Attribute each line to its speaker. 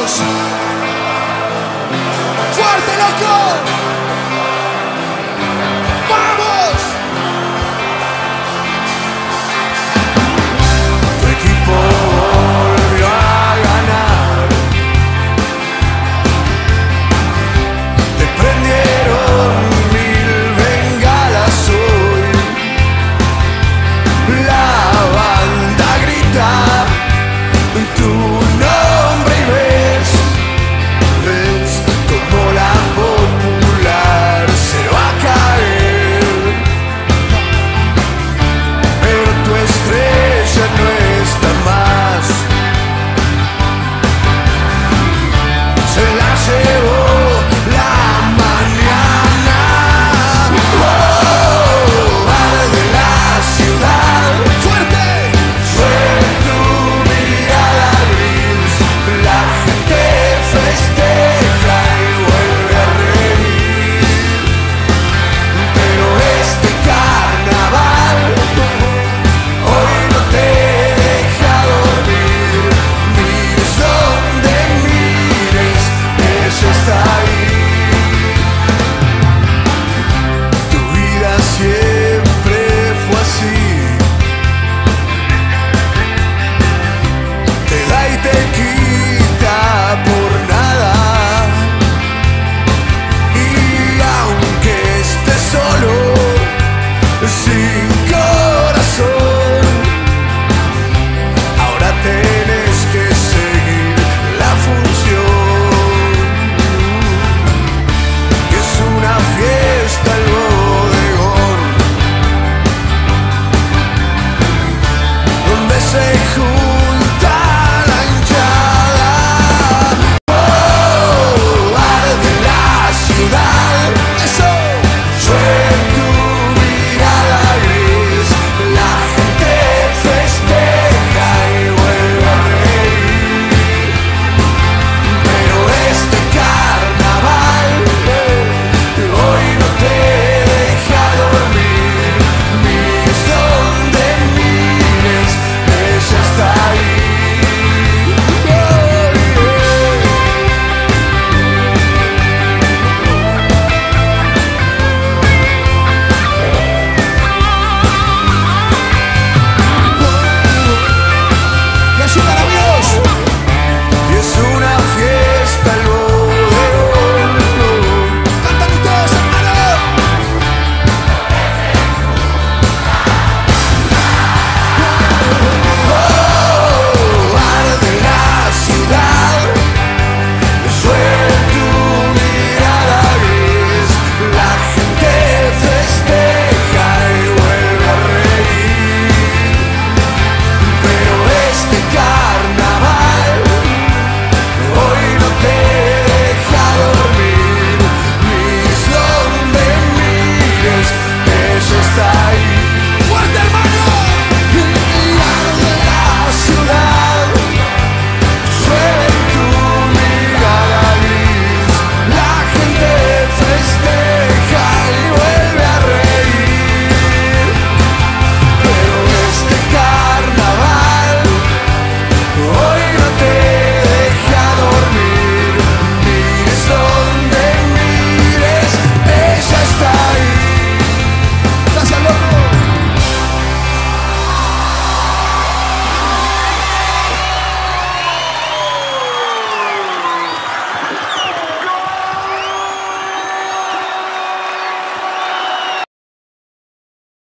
Speaker 1: Deus.